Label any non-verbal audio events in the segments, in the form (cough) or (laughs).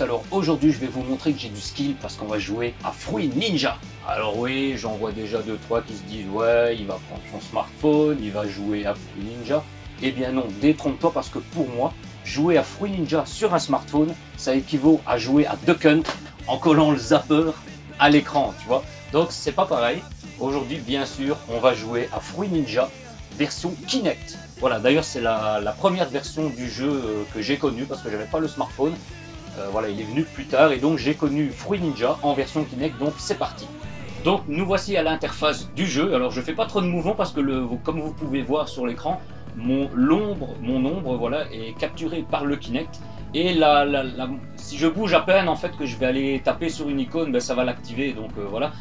Alors aujourd'hui, je vais vous montrer que j'ai du skill parce qu'on va jouer à Fruit Ninja. Alors oui, j'en vois déjà deux trois qui se disent ouais, il va prendre son smartphone, il va jouer à Fruit Ninja. Eh bien non, détrompe-toi parce que pour moi, jouer à Fruit Ninja sur un smartphone, ça équivaut à jouer à Duck Hunt en collant le zapper à l'écran, tu vois. Donc c'est pas pareil. Aujourd'hui, bien sûr, on va jouer à Fruit Ninja version Kinect. Voilà, d'ailleurs c'est la, première version du jeu euh, que j'ai connue parce que j'avais pas le smartphone. Euh, voilà, il est venu plus tard et donc j'ai connu Fruit Ninja en version Kinect, donc c'est parti. Donc nous voici à l'interface du jeu. Alors je fais pas trop de mouvements parce que comme vous pouvez voir sur l'écran, mon mon ombre, voilà, est capturé par le Kinect. Et la, si je bouge à peine, en fait, que je vais aller taper sur une icône, ben, ça va l'activer. Donc euh, voilà.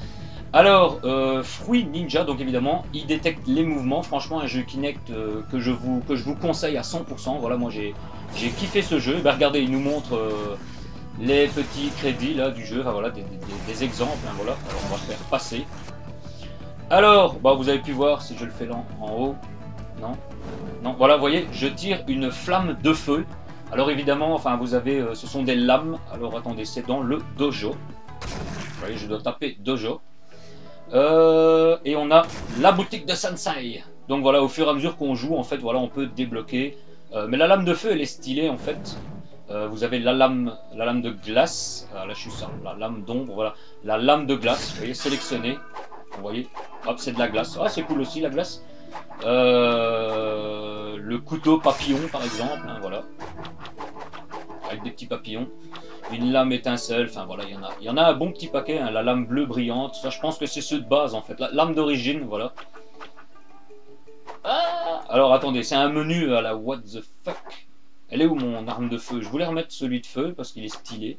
Alors, euh, Fruit Ninja, donc évidemment, il détecte les mouvements. Franchement, un jeu Kinect euh, que, je vous, que je vous conseille à 100%. Voilà, moi j'ai kiffé ce jeu. Ben, regardez, il nous montre euh, les petits crédits là du jeu. Voilà, des, exemples. Hein, voilà. Alors, on va faire passer. Alors, bah, vous avez pu voir si je le fais là en haut. Non Non, voilà, vous voyez, je tire une flamme de feu. Alors évidemment, enfin, vous avez, ce sont des lames. Alors attendez, c'est dans le dojo. Vous voyez, je dois taper dojo. Euh, et on a la boutique de Sansai. Donc voilà, au fur et à mesure qu'on joue, en fait, voilà, on peut débloquer. Euh, mais la lame de feu, elle est stylée, en fait. Euh, vous avez la lame, la lame de glace. là, je suis ça, la lame d'ombre, voilà. La lame de glace, vous voyez, sélectionnée. Vous voyez, hop, c'est de la glace. Ah, c'est cool aussi, la glace. le couteau papillon, par exemple, hein, voilà. Avec des petits papillons une lame étincelle, enfin voilà, il y en a, y en a un bon petit paquet, hein, la lame bleue brillante, ça je pense que c'est ceux de base en fait, la lame d'origine, voilà. Ah Alors attendez, c'est un menu à la what the fuck. Elle est où mon arme de feu? Je voulais remettre celui de feu parce qu'il est stylé.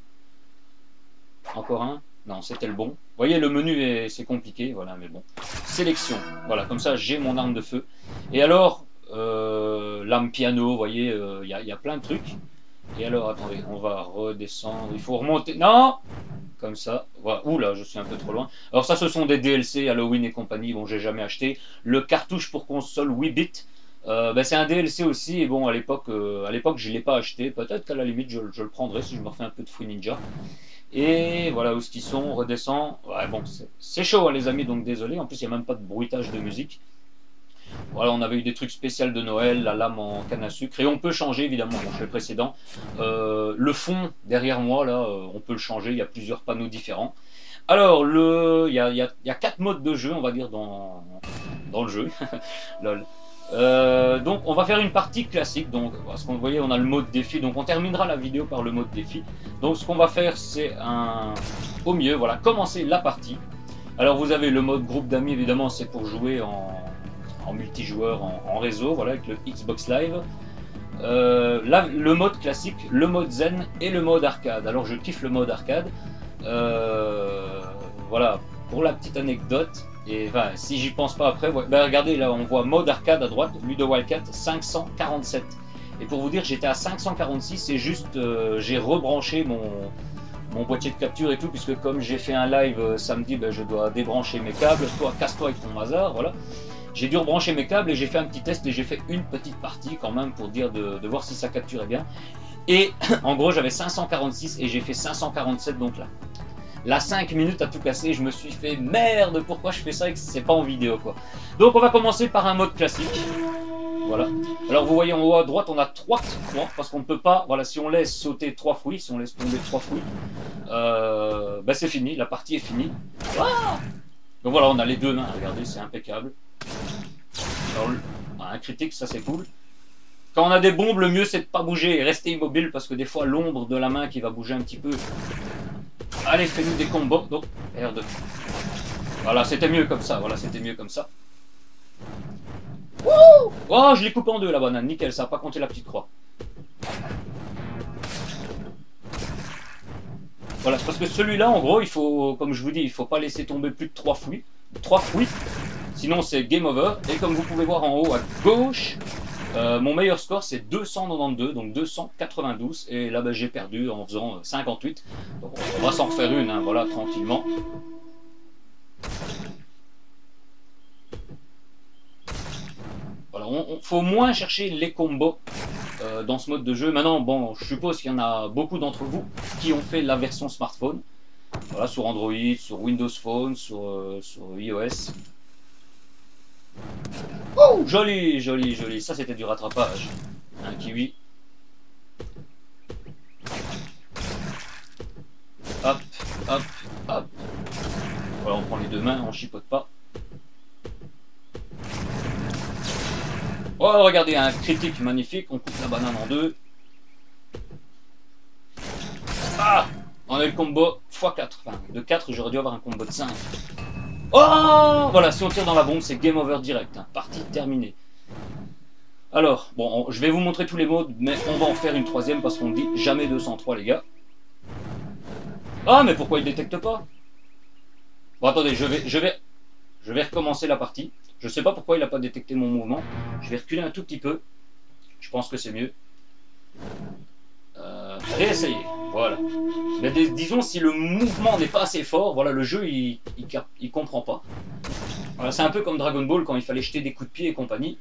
Encore un? Non, c'était le bon. Vous voyez, le menu c'est compliqué, voilà, mais bon. Sélection, voilà, comme ça j'ai mon arme de feu. Et alors, euh, lame piano, vous voyez, euh, il y, a plein de trucs. Et alors, attendez, on va redescendre. Il faut remonter. Non Comme ça. Voilà. Ouh là, je suis un peu trop loin. Alors ça, ce sont des DLC Halloween et compagnie. Bon, j'ai jamais acheté. Le cartouche pour console 8 bits. Euh, ben, c'est un DLC aussi et bon à l'époque euh, à l'époque je l'ai pas acheté peut-être qu'à la limite je, le prendrai si je me refais un peu de Free Ninja et voilà où ce qu'ils sont on redescend ouais bon c'est chaud hein, les amis donc désolé en plus il n'y a même pas de bruitage de musique voilà, on avait eu des trucs spéciaux de Noël, la lame en canne à sucre, et on peut changer évidemment, bon, le précédent. Euh, le fond derrière moi, là, euh, on peut le changer, il y a plusieurs panneaux différents. Alors, le, il, y a, il, y a, quatre modes de jeu, on va dire, dans, dans le jeu. (laughs) Euh, donc, on va faire une partie classique. Donc, parce qu'on voyait, on a le mode défi. Donc, on terminera la vidéo par le mode défi. Donc, ce qu'on va faire, c'est un, au mieux, voilà, commencer la partie. Alors, vous avez le mode groupe d'amis, évidemment, c'est pour jouer en, en multijoueur en, réseau, voilà, avec le Xbox Live. Euh, le mode classique, le mode zen et le mode arcade. Alors je kiffe le mode arcade. Euh, voilà, pour la petite anecdote, et enfin, si j'y pense pas après, ben, regardez là, on voit mode arcade à droite, Ludo Wildcat 547. Et pour vous dire, j'étais à 546 et juste euh, j'ai rebranché mon, mon boîtier de capture et tout, puisque comme j'ai fait un live samedi, ben, je dois débrancher mes câbles. Toi, casse-toi avec ton hasard, voilà. J'ai dû rebrancher mes câbles et j'ai fait un petit test et j'ai fait une petite partie quand même pour dire de, voir si ça capturait bien. Et (coughs) en gros, j'avais 546 et j'ai fait 547 donc là. La 5 minutes à tout casser, je me suis fait merde, pourquoi je fais ça et que c'est pas en vidéo quoi. Donc on va commencer par un mode classique. Voilà. Alors vous voyez en haut à droite, on a trois croix parce qu'on ne peut pas. Voilà, si on laisse sauter trois fruits, si on laisse tomber trois fruits, euh, bah c'est fini, la partie est finie. Ah Donc voilà, on a les deux mains. Regardez, c'est impeccable. Un critique, ça c'est cool. Quand on a des bombes, le mieux c'est de pas bouger et rester immobile parce que des fois l'ombre de la main qui va bouger un petit peu. Allez, fais-nous des combos. Donc, R2. Voilà, c'était mieux comme ça. Voilà, c'était mieux comme ça. oh, je l'ai coupé en deux la banane. Nickel, ça n'a pas compté la petite croix. Voilà, c'est parce que celui-là, en gros, il faut, comme je vous dis, il faut pas laisser tomber plus de 3 fruits. 3 fruits. Sinon, c'est game over. Et comme vous pouvez voir en haut à gauche, euh, mon meilleur score c'est 292, donc 292. Et là, ben, j'ai perdu en faisant 58. Donc, on va s'en refaire une, hein, voilà, tranquillement. Voilà, on, faut moins chercher les combos euh, dans ce mode de jeu. Maintenant, bon, je suppose qu'il y en a beaucoup d'entre vous qui ont fait la version smartphone. Voilà, sur Android, sur Windows Phone, euh, sur iOS. Oh, joli, joli, joli. Ça, c'était du rattrapage. Un kiwi. Hop, hop, hop. Voilà, on prend les deux mains, on chipote pas. Oh, regardez, un critique magnifique. On coupe la banane en deux. Ah On a le combo x4. Enfin, de 4, j'aurais dû avoir un combo de 5. Oh Voilà, si on tire dans la bombe, c'est game over direct. Hein. Partie terminée. Alors, bon, je vais vous montrer tous les modes, mais on va en faire une troisième parce qu'on dit jamais 203, les gars. Ah, mais pourquoi il détecte pas? Bon, attendez, je vais, je vais, je vais recommencer la partie. Je sais pas pourquoi il n'a pas détecté mon mouvement. Je vais reculer un tout petit peu. Je pense que c'est mieux. Euh. Voilà. Mais disons, si le mouvement n'est pas assez fort, voilà, le jeu, il, il, comprend pas. Voilà, c'est un peu comme Dragon Ball quand il fallait jeter des coups de pied et compagnie.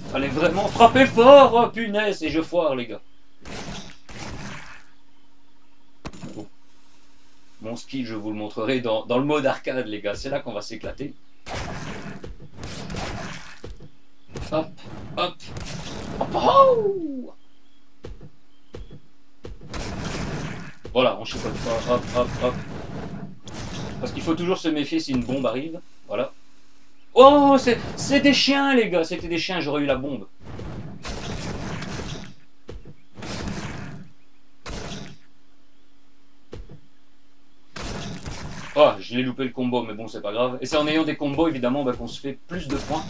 Il fallait vraiment frapper fort, oh, punaise, et je foire, les gars. Mon skill, je vous le montrerai dans, dans le mode arcade, les gars. C'est là qu'on va s'éclater. Hop, hop, hop, oh Voilà, on chipote pas, hop, hop, hop. Parce qu'il faut toujours se méfier si une bombe arrive. Voilà. Oh, c'est des chiens, les gars, c'était des chiens, j'aurais eu la bombe. Oh, je l'ai loupé le combo, mais bon, c'est pas grave. Et c'est en ayant des combos, évidemment, bah, qu'on se fait plus de points.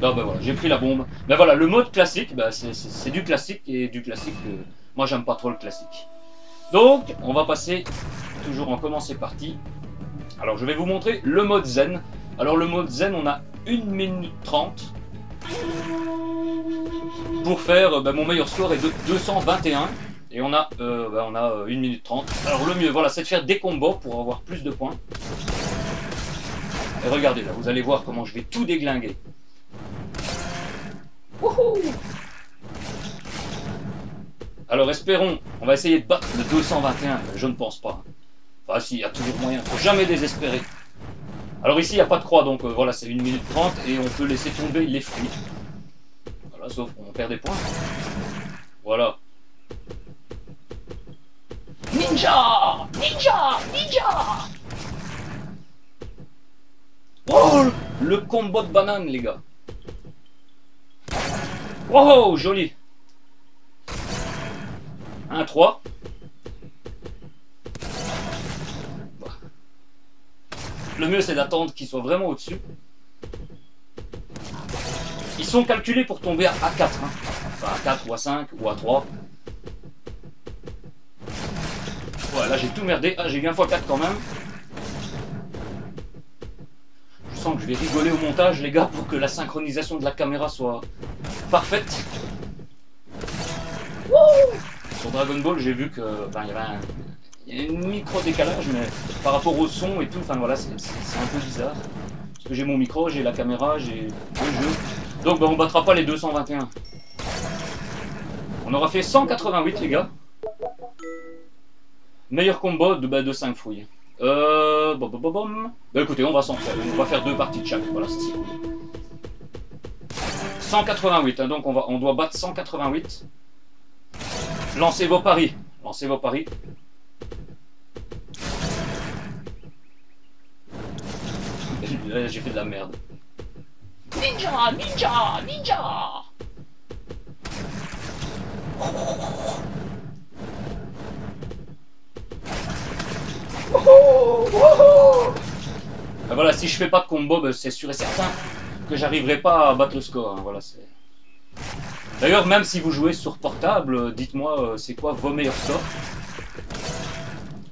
Non, bah voilà, j'ai pris la bombe. Mais voilà, le mode classique, bah, c'est du classique et du classique. Euh, moi, j'aime pas trop le classique. Donc, on va passer toujours en commencer partie. Alors, je vais vous montrer le mode zen. Alors, le mode zen, on a 1 minute 30 pour faire euh, bah, mon meilleur score est de 221 et on a, euh, bah, on a 1 minute 30. Alors le mieux, voilà, c'est de faire des combos pour avoir plus de points. Et regardez là, vous allez voir comment je vais tout déglinguer. Alors espérons, on va essayer de battre le 221, je ne pense pas. Enfin si, il y a toujours moyen, faut jamais désespérer. Alors ici, il n'y a pas de croix, donc euh, voilà, c'est 1 minute 30 et on peut laisser tomber les fruits. Voilà, sauf qu'on perd des points. Voilà. Ninja Ninja Ninja Oh Le combo de banane, les gars Oh, joli 1, 3. Le mieux, c'est d'attendre qu'ils soient vraiment au-dessus. Ils sont calculés pour tomber à 4. Hein. Enfin, à 4 ou à 5 ou à 3. Voilà, j'ai tout merdé. Ah, j'ai eu un x4 quand même. Je sens que je vais rigoler au montage, les gars, pour que la synchronisation de la caméra soit parfaite. Sur Dragon Ball, j'ai vu que il y avait un, un micro décalage, mais par rapport au son et tout, enfin voilà, c'est un peu bizarre. Parce que j'ai mon micro, j'ai la caméra, j'ai le jeu. Donc ben, on battra pas les 221. On aura fait 188 les gars. Meilleur combo de, bah, de 5 fouilles. Euh, bom, bom, bom. Bah écoutez, on va s'en faire. On va faire deux parties de chaque. Voilà, c'est cool. 188, hein, donc on, va, on doit battre 188. Lancez vos paris. Lancez vos paris. J'ai fait de la merde. Ninja Ninja Ninja ben voilà, si je fais pas de combo, ben c'est sûr et certain que j'arriverai pas à battre le score. Hein, voilà, c'est. D'ailleurs, même si vous jouez sur portable, dites-moi euh, c'est quoi vos meilleurs scores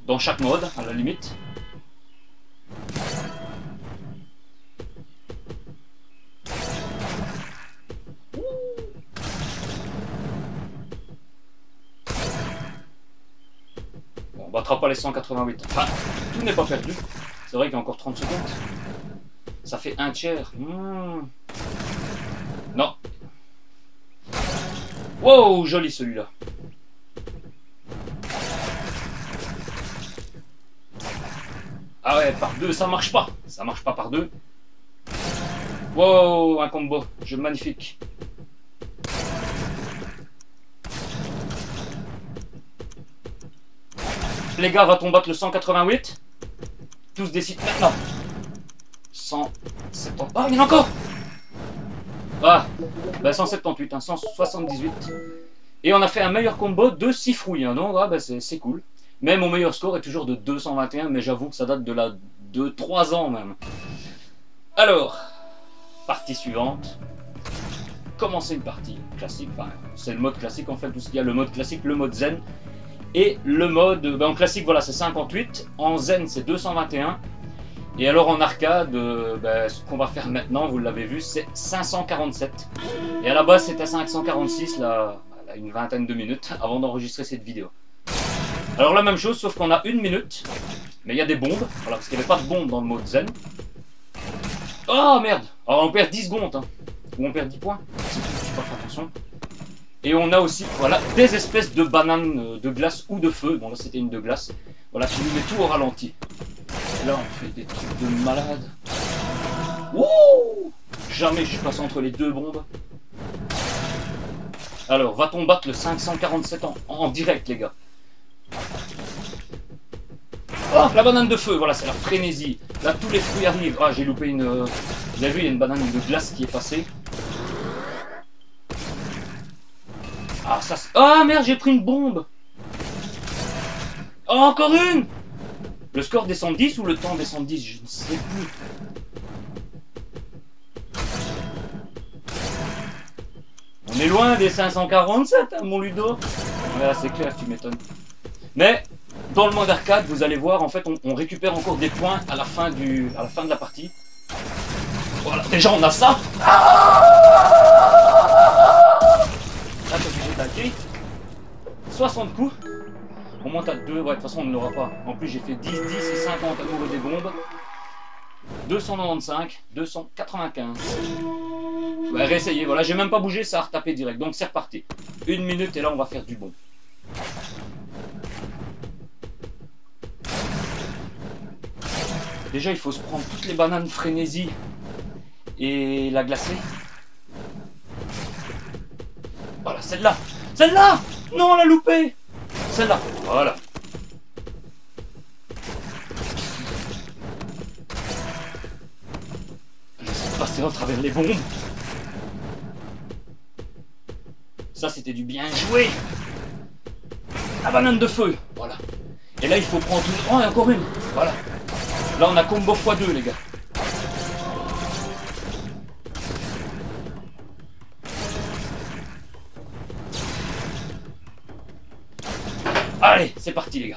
dans chaque mode, à la limite. on battra pas les 188. Enfin, tout n'est pas perdu. C'est vrai qu'il y a encore 30 secondes. Ça fait un tiers. Hmm. Wow, joli celui-là. Ah ouais, par deux, ça marche pas. Ça marche pas par deux. Wow, un combo. Jeu magnifique. Les gars, va-t-on battre le 188 Tous décident maintenant. 178. Ah, il y en a encore Ah, bah 178, hein, 178. Et on a fait un meilleur combo de 6 frouilles. Hein, donc, ah, bah, c'est cool. Mais mon meilleur score est toujours de 221, mais j'avoue que ça date de la de 3 ans même. Alors, partie suivante. Commencer une partie classique, c'est le mode classique en fait, tout ce qu'il y a le mode classique, le mode zen, et le mode, ben, en classique voilà c'est 58, en zen c'est 221, et alors en arcade, euh, ben, ce qu'on va faire maintenant, vous l'avez vu, c'est 547. Et à la base c'était 546, là, une vingtaine de minutes avant d'enregistrer cette vidéo. Alors la même chose, sauf qu'on a une minute, mais il y a des bombes, voilà, parce qu'il n'y avait pas de bombes dans le mode zen. Oh merde Alors on perd 10 secondes, hein. ou on perd 10 points, pas attention. Et on a aussi, voilà, des espèces de bananes euh, de glace ou de feu, bon là c'était une de glace, voilà, qui nous met tout au ralenti. Là on fait des trucs de malade. Wouh Jamais je suis passé entre les deux bombes. Alors, va-t-on battre le 547 en direct les gars? Oh, la banane de feu, voilà, c'est la frénésie. Là, tous les fruits arrivent. Ah, j'ai loupé une... Euh, vous avez vu, il y a une banane de glace qui est passée. Ah, ça... Ah, merde, j'ai pris une bombe Oh, encore une Le score descend 10 ou le temps descend 10 Je ne sais plus. On est loin des 547, hein, mon Ludo. Ouais, c'est clair, tu m'étonnes. Mais dans le mode arcade, vous allez voir, en fait, on, récupère encore des points à la fin du, à la fin de la partie. Voilà, déjà on a ça. Là, obligé 60 coups. On monte à 2, ouais, de toute façon on ne l'aura pas. En plus j'ai fait 10, 10 et 50 amoureux des bombes. 295, 295. Ouais, réessayez, voilà, j'ai même pas bougé, ça a retapé direct. Donc c'est reparti. Une minute et là on va faire du bon. Déjà, il faut se prendre toutes les bananes frénésie et la glacer. Voilà, celle-là Celle-là Non, on l'a loupé Voilà. À travers les bombes. Ça, c'était du bien joué La banane de feu Voilà. Et là, il faut prendre une... Oh, et encore une Voilà. Là, on a combo x2, les gars. Allez, c'est parti, les gars.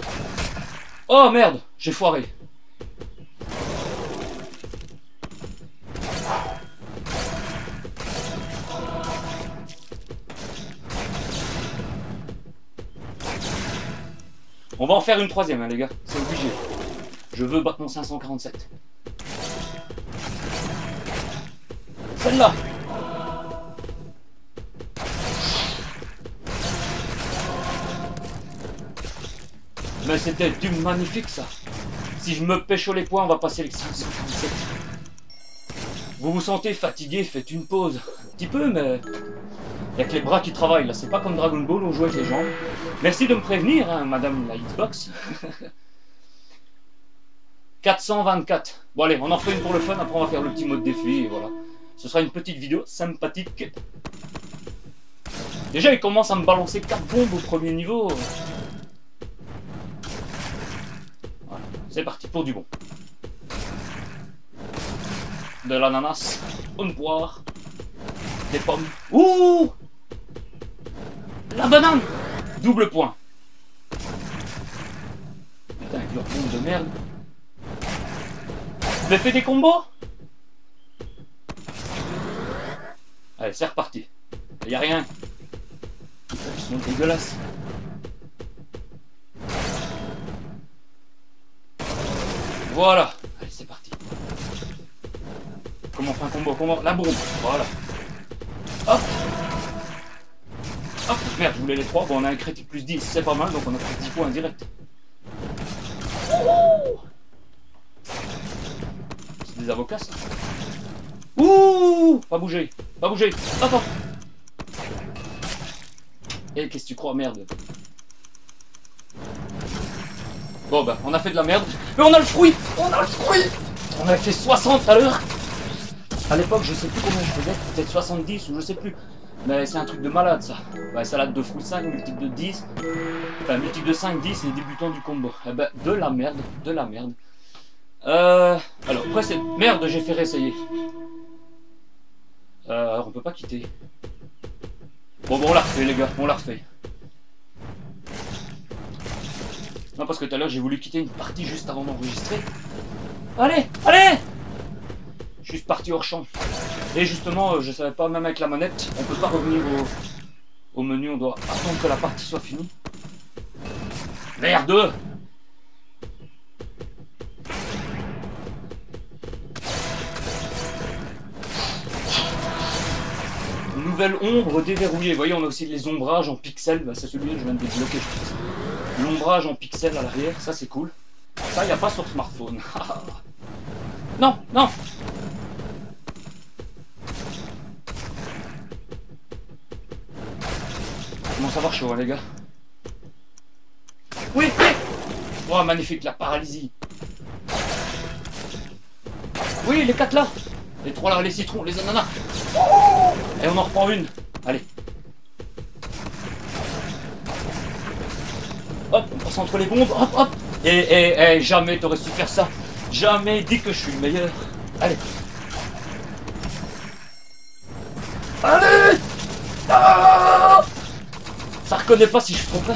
Oh, merde, j'ai foiré. On va en faire une troisième, hein, les gars. C'est obligé. Je veux battre mon 547. Celle-là Mais c'était du magnifique ça Si je me pêche les points, on va passer les 547. Vous vous sentez fatigué, faites une pause. Un petit peu, mais... Il a que les bras qui travaillent, là. C'est pas comme Dragon Ball, on joue avec les jambes. Merci de me prévenir, hein, madame la Xbox. 424. (laughs) Bon allez, on en fait une pour le fun, après on va faire le petit mode défi, et voilà. Ce sera une petite vidéo sympathique. Déjà, il commence à me balancer 4 bombes au premier niveau. C'est parti pour du bon. De l'ananas, une poire, des pommes. Ouh La banane Double point. Putain, avec leur de merde. Vous fait des combos? Allez, c'est reparti. Il a rien. Ils sont dégueulasses. Voilà. Allez, c'est parti. Comment fait un combo Comment La bombe. Voilà. Hop. Hop, merde, je voulais les 3. Bon, on a un critique plus 10, c'est pas mal, donc on a pris 10 points direct. C'est des avocats, ça. Ouh Pas bouger, pas bouger. Hop. Et qu'est-ce que tu crois, merde? Bon, bah, on a fait de la merde. Mais on a le fruit On a le fruit On avait fait 60 à l'heure. À l'époque, je sais plus combien je faisais, peut-être 70 ou je sais plus. Mais c'est un truc de malade ça. Ouais, salade de fruits 5, multiple de 10. Enfin, multiple de 5, 10, les débutants du combo. Eh ben, de la merde, de la merde. Euh, alors, après cette merde, j'ai fait réessayer. Euh, on peut pas quitter. Bon, bon, on l'a refait, les gars, on l'a refait. Parce que tout à l'heure, j'ai voulu quitter une partie juste avant d'enregistrer. Allez, allez Je suis parti hors champ. Et justement, euh, je savais pas, même avec la manette, on peut pas revenir au, menu, on doit attendre que la partie soit finie. Merde Nouvelle ombre déverrouillée. Voyez, on a aussi les ombrages en pixels. Bah, c'est celui que je viens de débloquer, je. L'ombrage en pixels à l'arrière, ça c'est cool. Ça, il n'y a pas sur smartphone. (laughs) non, non Comment ça va chaud, hein, les gars? Oui, oui Oh, magnifique, la paralysie. Oui, les quatre là Les trois là, les citrons, les ananas. Et on en reprend une. Allez. Hop, on passe entre les bombes. Hop, hop. Et, et, jamais t'aurais su faire ça. Jamais dit que je suis le meilleur. Allez. Allez ah Ça reconnaît pas si je trompe pas.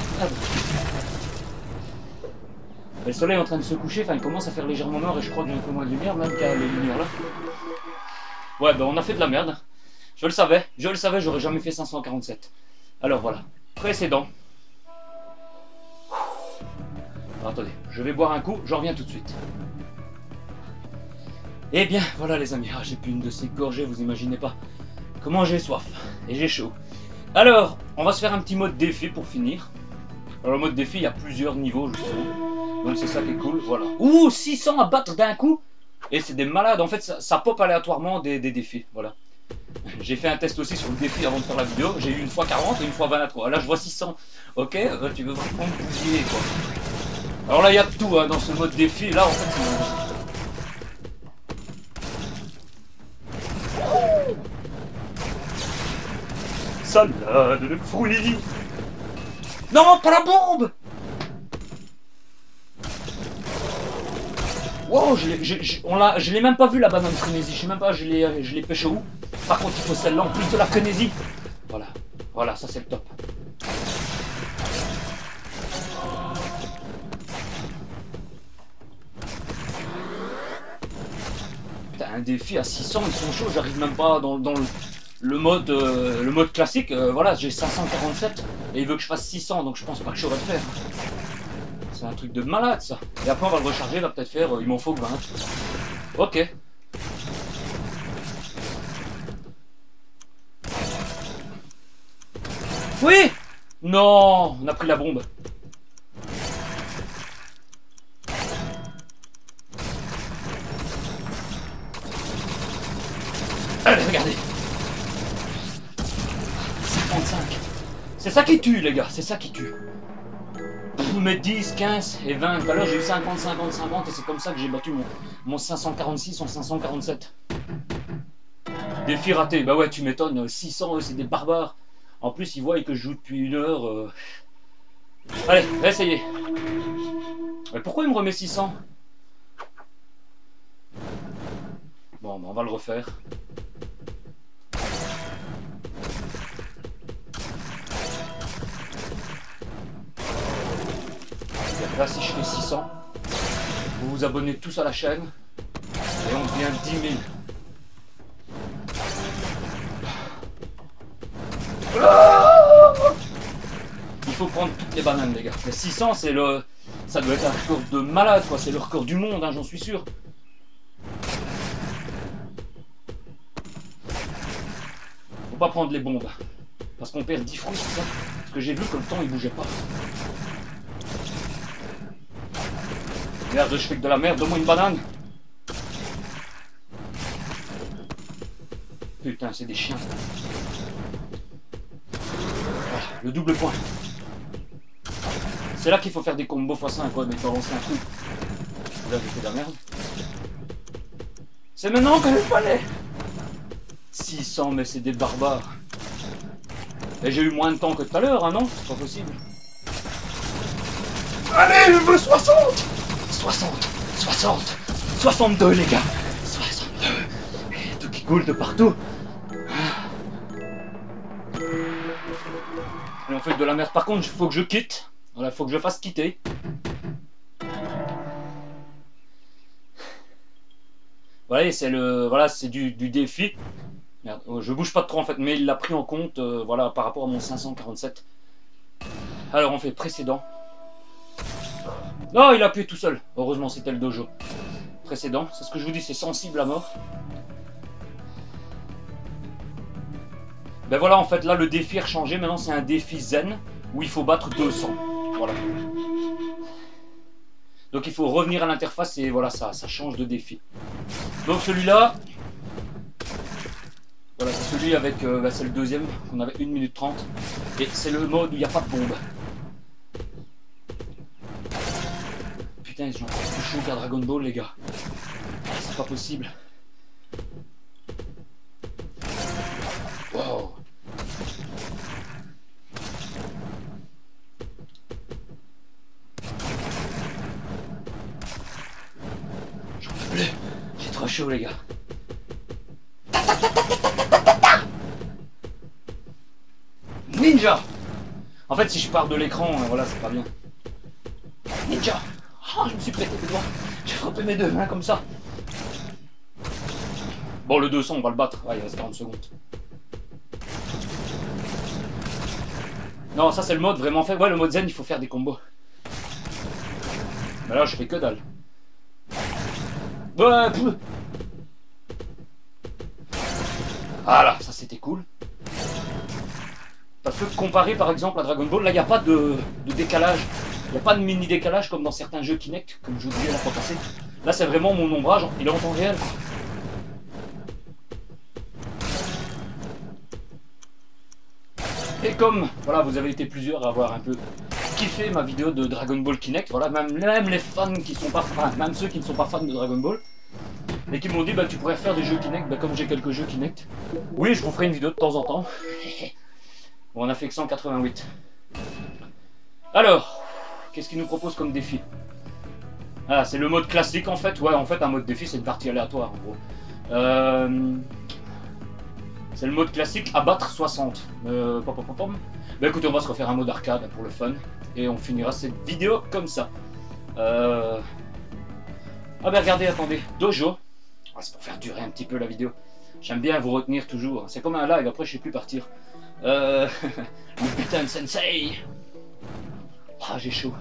Le soleil est en train de se coucher, enfin il commence à faire légèrement noir et je crois qu'il y a un peu moins de lumière même qu'à les lumières là. Ouais, ben on a fait de la merde. Je le savais, je le savais, j'aurais jamais fait 547. Alors voilà, précédent. Attendez, je vais boire un coup, je reviens tout de suite. Eh bien, voilà les amis, ah, j'ai plus une de ces gorgées, vous imaginez pas. Comment j'ai soif, et j'ai chaud. Alors, on va se faire un petit mode défi pour finir. Alors le mode défi, il y a plusieurs niveaux justement. Donc c'est ça qui est cool, voilà. Ouh, 600 à battre d'un coup Et c'est des malades, en fait ça, pop aléatoirement des, défis, voilà. J'ai fait un test aussi sur le défi avant de faire la vidéo, j'ai eu une fois 40 et une fois 23. Là je vois 600, ok, euh, tu veux vraiment bousiller quoi. Alors là il y a tout hein, dans ce mode défi, là en fait c'est... Salade de fruits Non, pas la bombe Wow, je l'ai, je l'ai même pas vu la banane frénésie. Je sais même pas, je l'ai, je l'ai pêché où. Par contre, il faut celle-là en plus de la frénésie. Voilà, voilà, ça c'est le top. Un défi à 600, ils sont chauds. J'arrive même pas dans, le, mode, euh, le mode classique. Euh, voilà, j'ai 547 et il veut que je fasse 600, donc je pense pas que je saurais le faire. C'est un truc de malade ça. Et après on va le recharger, va peut-être faire, euh, il m'en faut 20. Ok. Oui Non On a pris la bombe. C'est ça qui tue les gars, c'est ça qui tue vous mettre 10, 15 et 20. Tout à j'ai eu 50, 50, 50 et c'est comme ça que j'ai battu mon, mon 546 en 547. Défi raté, bah ouais tu m'étonnes, 600 c'est des barbares. En plus ils voient que je joue depuis une heure. Euh. Allez, essayez. Mais pourquoi il me remet 600 Bon, bah on va le refaire. Là, si je fais 600, vous vous abonnez tous à la chaîne et on devient 10 000. Il faut prendre toutes les bananes, les gars. Les 600, c'est le. Ça doit être un record de malade, quoi. C'est le record du monde, hein, j'en suis sûr. Faut pas prendre les bombes. Parce qu'on perd 10 fruits, c'est ça Parce que j'ai vu que le temps il bougeait pas. Merde, je fais que de la merde, donne-moi une banane. Putain, c'est des chiens. Ah, le double point. C'est là qu'il faut faire des combos x5 quoi, mais faut lancer un truc. Là j'ai fait de la merde. C'est maintenant que je fallait 600 mais c'est des barbares. Et j'ai eu moins de temps que tout à l'heure, hein non? C'est pas possible. Allez, je veux 60 60 60 62 les gars 62 Et tout qui coule de partout. Et on fait de la merde. Par contre, il faut que je quitte. Voilà, faut que je fasse quitter. Voilà, c'est le, voilà, c'est du, défi. Oh, je bouge pas trop en fait, mais il l'a pris en compte, euh, voilà, par rapport à mon 547. Alors on fait précédent. Non, il a appuyé tout seul. Heureusement, c'était le dojo. Précédent, c'est ce que je vous dis, c'est sensible à mort. Ben voilà, en fait, là, le défi a changé. Maintenant, c'est un défi zen où il faut battre 200. Voilà. Donc il faut revenir à l'interface et voilà, ça, ça change de défi. Donc celui-là, voilà, c'est celui avec, euh, bah, c'est le deuxième, on avait 1 minute 30. Et c'est le mode où il n'y a pas de bombe. Putain, j'en plus chaud qu'à Dragon Ball, les gars. C'est pas possible. Wow. J'ai trop chaud, les gars. Ninja En fait, si je pars de l'écran, euh, voilà, c'est pas bien. Ninja Oh, je me suis prêté les doigts. J'ai frappé mes deux mains comme ça. Bon, le 200, on va le battre. Il reste 40 secondes. Non, ça c'est le mode vraiment fait. Ouais, le mode zen, il faut faire des combos. Mais là, je fais que dalle. Voilà, ça c'était cool. Parce que comparé par exemple à Dragon Ball, là il n'y a pas de, décalage. Il n'y a pas de mini décalage comme dans certains jeux Kinect, comme je vous disais la fois passée. Là c'est vraiment mon ombrage, il est en temps réel. Et comme voilà, vous avez été plusieurs à avoir un peu kiffé ma vidéo de Dragon Ball Kinect, voilà, même, les fans qui sont pas fans, même ceux qui ne sont pas fans de Dragon Ball, et qui m'ont dit bah tu pourrais faire des jeux Kinect, bah comme j'ai quelques jeux Kinect. Oui, je vous ferai une vidéo de temps en temps. (laughs) bon, on a fait que 188. Alors, qu'est-ce qu'il nous propose comme défi Ah, c'est le mode classique en fait. Ouais, en fait, un mode défi, c'est une partie aléatoire en gros. Euh... C'est le mode classique, abattre 60. Euh, pom, pom, pom, Bah écoutez, on va se refaire un mode arcade pour le fun. Et on finira cette vidéo comme ça. Euh... Ah bah regardez, attendez. Dojo. Ah, c'est pour faire durer un petit peu la vidéo. J'aime bien vous retenir toujours. C'est comme un live, après je sais plus partir. Euh... (laughs) le putain de sensei Ah, j'ai chaud.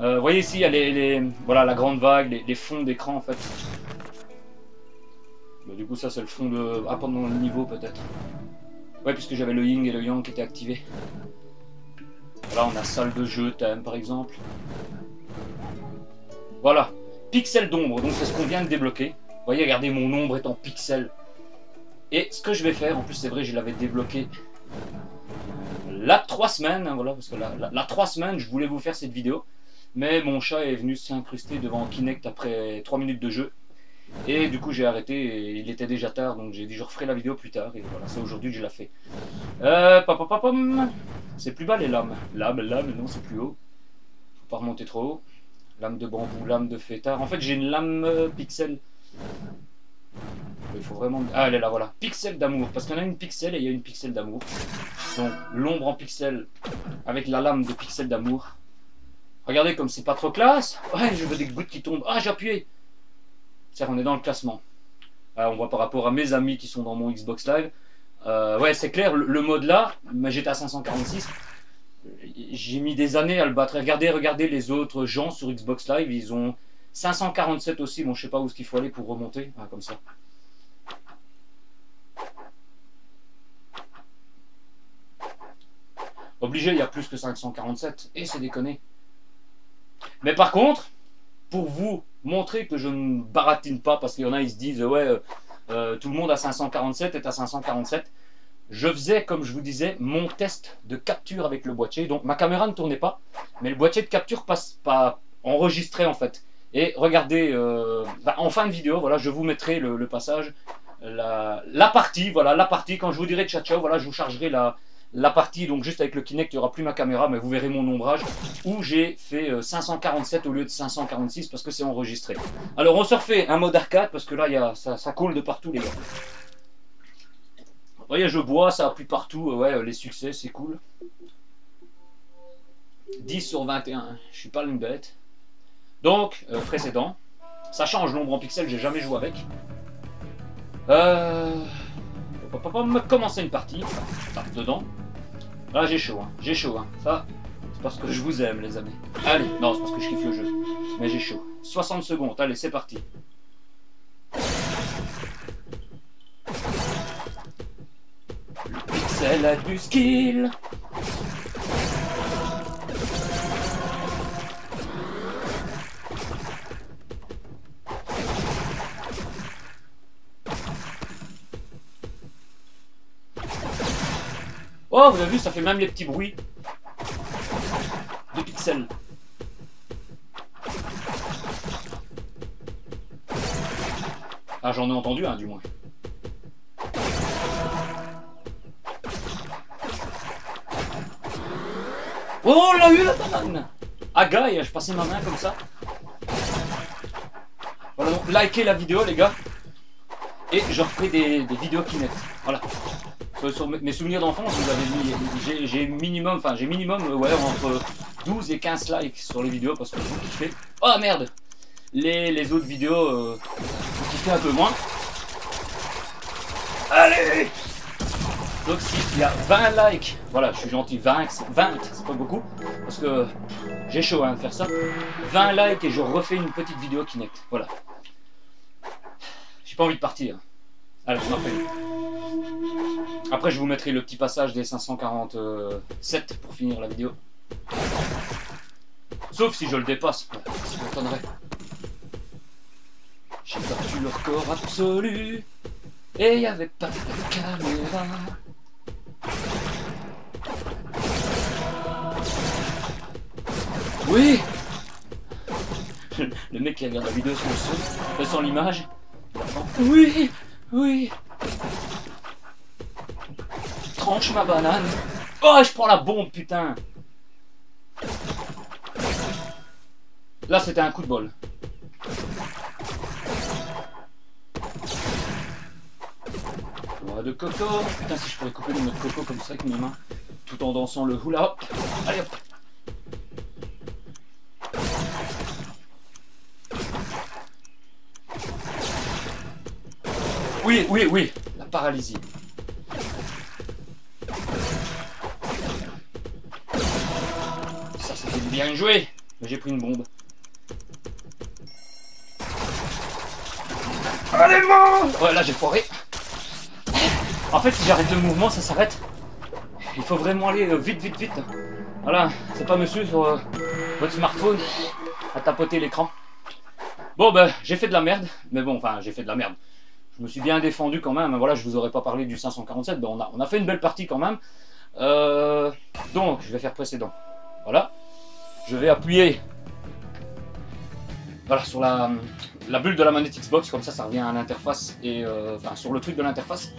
Euh, voyez ici, il y a les, voilà, la grande vague, les fonds d'écran en fait. Bah, du coup, ça, c'est le fond de. Ah, pendant le niveau, peut-être. Ouais, puisque j'avais le Ying et le Yang qui étaient activés. Là, on a salle de jeu, thème, par exemple. Voilà. Pixel d'ombre, donc c'est ce qu'on vient de débloquer. Vous voyez, regardez, mon ombre est en pixel. Et ce que je vais faire, en plus, c'est vrai, je l'avais débloqué là, trois semaines, hein, voilà, parce que là, là, trois semaines, je voulais vous faire cette vidéo. Mais mon chat est venu s'incruster devant Kinect après 3 minutes de jeu. Et du coup j'ai arrêté et il était déjà tard donc j'ai dit je referai la vidéo plus tard et voilà c'est aujourd'hui que je la fais. Euh, c'est plus bas les lames. Lame, lame, non c'est plus haut. Faut pas remonter trop haut. Lame de bambou, lame de fêtard. En fait j'ai une lame euh, pixel. Il faut vraiment... Ah elle est là voilà. Pixel d'amour. Parce en a une pixel et il y a une pixel d'amour. Donc l'ombre en pixel avec la lame de pixel d'amour. Regardez comme c'est pas trop classe. Ouais je veux des gouttes qui tombent. Ah j'ai appuyé cest on est dans le classement. on voit par rapport à mes amis qui sont dans mon Xbox Live. Euh, ouais, c'est clair, le, mode là, mais j'étais à 546. J'ai mis des années à le battre. Regardez, regardez les autres gens sur Xbox Live, ils ont 547 aussi. Bon, je sais pas où ce qu'il faut aller pour remonter, ah, comme ça. Obligé, il y a plus que 547. Et c'est déconné. Mais par contre, pour vous montrer que je ne baratine pas, parce qu'il y en a, ils se disent, ouais, euh, euh, tout le monde à 547 est à 547. Je faisais, comme je vous disais, mon test de capture avec le boîtier. Donc ma caméra ne tournait pas, mais le boîtier de capture passe pas enregistré en fait. Et regardez, euh, bah, en fin de vidéo, voilà, je vous mettrai le, passage, la, partie, voilà, la partie, quand je vous dirai ciao voilà, je vous chargerai la, la partie, donc juste avec le Kinect, il n'y aura plus ma caméra, mais vous verrez mon ombrage, où j'ai fait 547 euh, au lieu de 546 parce que c'est enregistré. Alors on se refait un mode arcade, parce que là, ça, ça coule de partout les gars. Vous voyez, je bois, ça appuie partout, euh, ouais, les succès, c'est cool. 10 sur 21, je suis pas une bête. Donc, euh, précédent. Ça change l'ombre en pixels, j'ai jamais joué avec. Euh... me commencer une partie. dedans. Là, j'ai chaud, hein. j'ai chaud. Hein. Ça, c'est parce que je vous aime, les amis. Allez, non, c'est parce que je kiffe le jeu. Mais j'ai chaud. 60 secondes, allez, c'est parti. Le pixel a du skill. Oh, vous avez vu, ça fait même les petits bruits de pixels. Ah, j'en ai entendu un, du moins. Oh, on l'a eu la banane Ah, gars, je passais ma main comme ça. Voilà, donc likez la vidéo, les gars. Et je referai des, des vidéos Kinect. Voilà. Sur mes souvenirs d'enfance, j'ai minimum, enfin j'ai minimum, euh, ouais, entre 12 et 15 likes sur les vidéos parce que vous kiffez. Oh merde les, autres vidéos, euh, vous kiffez un peu moins. Allez Donc s'il y a 20 likes, voilà, je suis gentil, 20, 20 c'est pas beaucoup, parce que j'ai chaud hein, faire ça. 20 likes et je refais une petite vidéo Kinect, voilà. J'ai pas envie de partir. Allez, je m'en après, je vous mettrai le petit passage des 547 pour finir la vidéo. Sauf si je le dépasse, ça m'étonnerait. J'ai battu le record absolu et n'y avait pas de caméra. Oui (laughs) Le mec qui regarde la vidéo sans le son, sans l'image. Oui Oui tranche ma banane. Oh, je prends la bombe, putain. Là, c'était un coup de bol. Noix de coco. Putain, si je pourrais couper le noix de coco comme ça avec mes mains, tout en dansant le hula hop. Allez hop. Oui, oui, oui, la paralysie. Bien joué Mais j'ai pris une bombe. Allez, moi Ouais, là j'ai foiré. En fait, si j'arrête le mouvement, ça s'arrête. Il faut vraiment aller euh, vite, vite, vite. Voilà, c'est pas monsieur sur euh, votre smartphone à tapoter l'écran. Bon, ben, j'ai fait de la merde. Mais bon, enfin, j'ai fait de la merde. Je me suis bien défendu quand même. Voilà, je vous aurais pas parlé du 547. Ben, on, a, on a fait une belle partie quand même. Euh, donc, je vais faire précédent. Voilà je vais appuyer voilà, sur la, bulle de la manette Xbox, comme ça ça revient à l'interface et euh, enfin sur le truc de l'interface.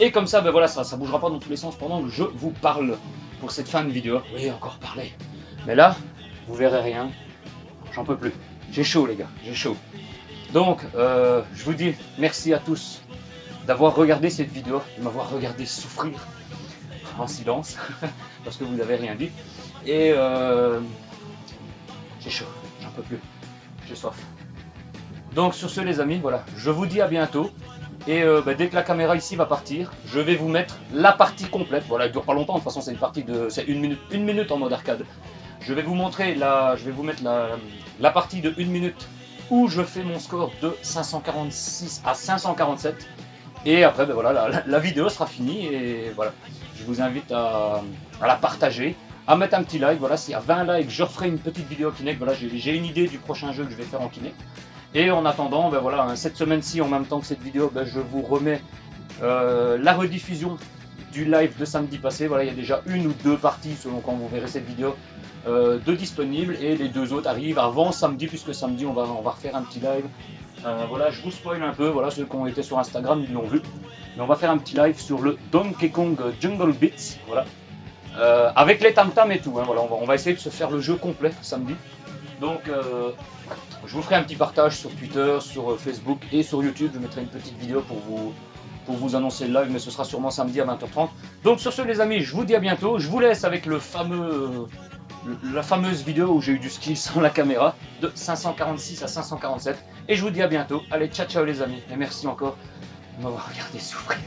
Et comme ça, ben voilà, ça, ça bougera pas dans tous les sens pendant que je vous parle pour cette fin de vidéo. Oui, encore parler. Mais là, vous verrez rien. J'en peux plus. J'ai chaud les gars, j'ai chaud. Donc, euh, je vous dis merci à tous d'avoir regardé cette vidéo, de m'avoir regardé souffrir en silence, (laughs) parce que vous n'avez rien dit. Et euh, j'ai chaud, j'en peux plus. J'ai soif. Donc sur ce les amis, voilà, je vous dis à bientôt. Et euh, bah, dès que la caméra ici va partir, je vais vous mettre la partie complète. Voilà, elle dure pas longtemps, de toute façon c'est une partie de. c'est une minute, une minute en mode arcade. Je vais vous montrer la. Je vais vous mettre la, la partie de une minute où je fais mon score de 546 à 547. Et après, ben voilà, la, la, vidéo sera finie et voilà. Je vous invite à, la partager, à mettre un petit like. Voilà, s'il y a 20 likes, je referai une petite vidéo Kinect. Voilà, j'ai une idée du prochain jeu que je vais faire en Kinect. Et en attendant, ben voilà, hein, cette semaine-ci, en même temps que cette vidéo, ben je vous remets euh, la rediffusion du live de samedi passé. Voilà, il y a déjà une ou deux parties, selon quand vous verrez cette vidéo, euh, de disponibles. Et les deux autres arrivent avant samedi, puisque samedi, on va, on va refaire un petit live. Euh, voilà, je vous spoil un peu. Voilà, ceux qui ont été sur Instagram, ils l'ont vu. Mais on va faire un petit live sur le Donkey Kong Jungle Beats. Voilà. Avec les tam tam et tout. Hein, voilà, on va, essayer de se faire le jeu complet samedi. Donc, je vous ferai un petit partage sur Twitter, sur euh, Facebook et sur YouTube. Je mettrai une petite vidéo pour vous, pour vous annoncer le live, mais ce sera sûrement samedi à 20h30. Donc sur ce les amis, je vous dis à bientôt. Je vous laisse avec le fameux, la fameuse vidéo où j'ai eu du skill sans la caméra, de 546 à 547. Et je vous dis à bientôt. Allez, ciao ciao les amis. Et merci encore de m'avoir regardé souffrir.